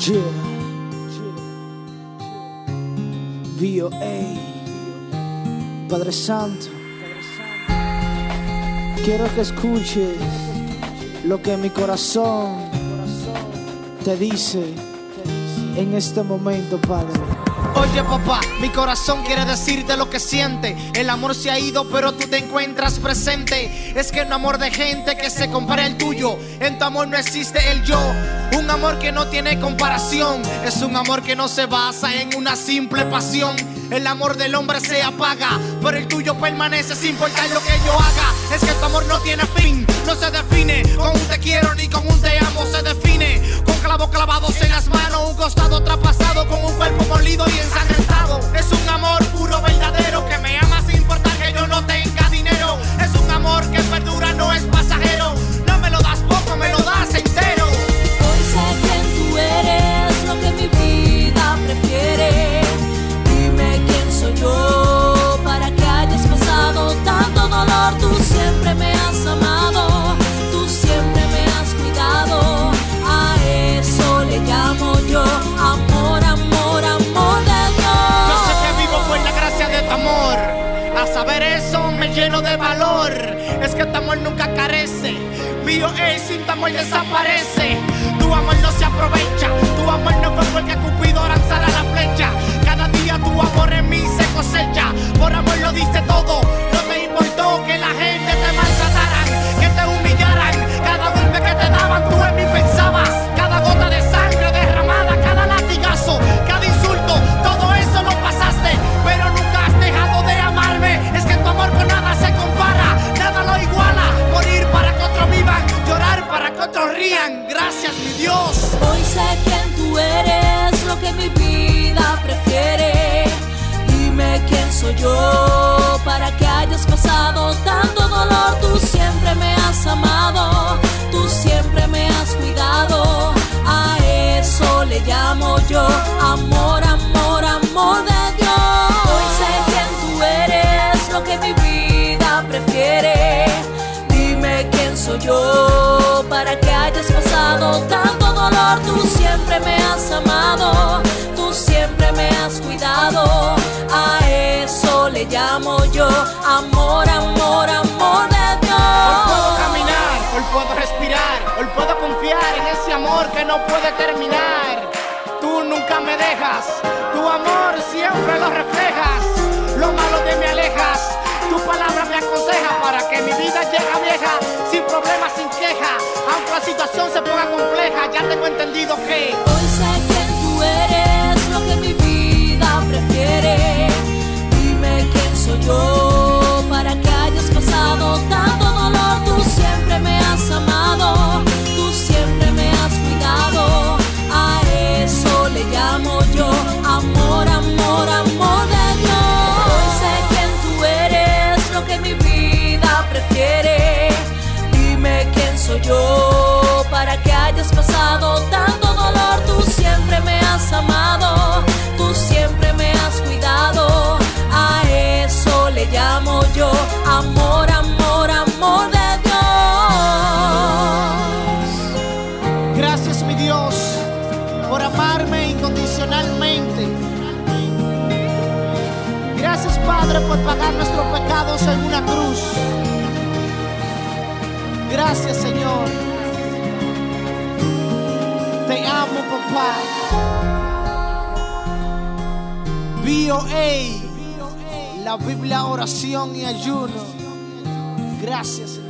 Yeah. Padre Santo. Quiero que escuches lo que mi corazón te dice en este momento, Padre. Oye papá, mi corazón quiere decirte lo que siente. El amor se ha ido, pero tú te encuentras presente. Es que un amor de gente que se compara al tuyo. En tu amor no existe el yo. Un amor que no tiene comparación. Es un amor que no se basa en una simple pasión. El amor del hombre se apaga, pero el tuyo permanece sin importar lo que yo haga. Es que tu amor no tiene fin, no se define con un te quiero ni con un te amo. Se define con clavos clavados en las manos, un costado traspasado con un cuerpo molido y ensangrentado. Lleno de valor. Es que tu amor nunca carece. Mío es sin tu amor desaparece. Tu amor no se aprovecha. Tu amor no fue porque Dios. Hoy sé quién tú eres, lo que mi vida prefiere. Dime quién soy yo para que hayas pasado tanto dolor. Tú siempre me has amado, tú siempre me has cuidado. A eso le llamo yo amor, amor, amor de Dios. Hoy sé quién tú eres, lo que mi vida prefiere. Dime quién soy yo para que hayas pasado tanto dolor. Tú siempre me has amado, tú siempre me has cuidado. A eso le llamo yo amor, amor, amor de Hoy puedo Dios. caminar, hoy puedo respirar, hoy puedo confiar en ese amor que no puede terminar. Tú nunca me dejas, tu amor siempre lo reflejas. Lo malo de me alejas, tengo entendido que Hoy sé quién tú eres, lo que mi vida prefiere. Dime quién soy yo para que hayas pasado tanto dolor. Tú siempre me has amado, tú siempre me has cuidado. A eso le llamo yo amor, amor, amor de Dios. Hoy sé quién tú eres, lo que mi vida prefiere. Dime quién soy yo hayas pasado tanto dolor. Tú siempre me has amado, tú siempre me has cuidado. A eso le llamo yo amor, amor, amor de Dios. gracias mi Dios por amarme incondicionalmente. Gracias Padre por pagar nuestros pecados en una cruz. Gracias Señor. Papá. VOA, la Biblia oración y ayuno. Gracias Señor.